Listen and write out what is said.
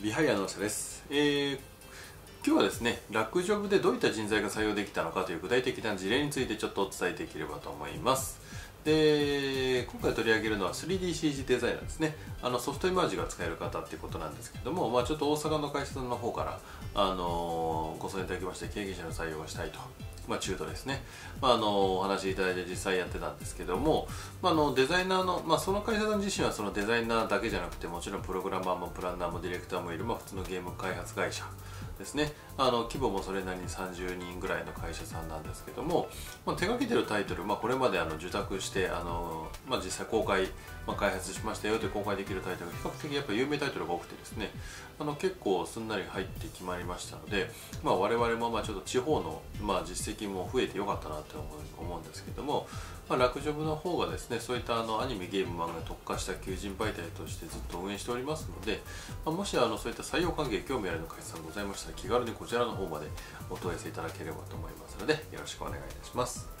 ビハイアの社です、えー、今日はですねラックジョブでどういった人材が採用できたのかという具体的な事例についてちょっとお伝えできればと思います。で今回取り上げるのは 3DCG デザイナーですね。あのソフトイマージが使える方っていうことなんですけども、まあ、ちょっと大阪の会社さんの方から、あのー、ご相談いただきまして経験者の採用をしたいと。まあ、中途ですね、まあ、あのお話しいただいて実際やってたんですけども、まあ、あのデザイナーの、まあ、その会社さん自身はそのデザイナーだけじゃなくてもちろんプログラマーもプランナーもディレクターもいる、まあ、普通のゲーム開発会社ですね。あの規模もそれなりに30人ぐらいの会社さんなんですけども、まあ、手掛けてるタイトル、まあ、これまであの受託してあの、まあ、実際公開、まあ、開発しましたよと公開できるタイトルが比較的やっぱ有名タイトルが多くてですねあの結構すんなり入って決まりましたので、まあ、我々もまあちょっと地方の、まあ、実績も増えてよかったなと思うんですけども、まあ、ラクジョブの方がですねそういったあのアニメゲーム漫画に特化した求人媒体としてずっと運営しておりますので、まあ、もしあのそういった採用関係興味あるの会社さんございましたしたら気軽にこちらの方までお問い合わせいただければと思いますのでよろしくお願いいたします。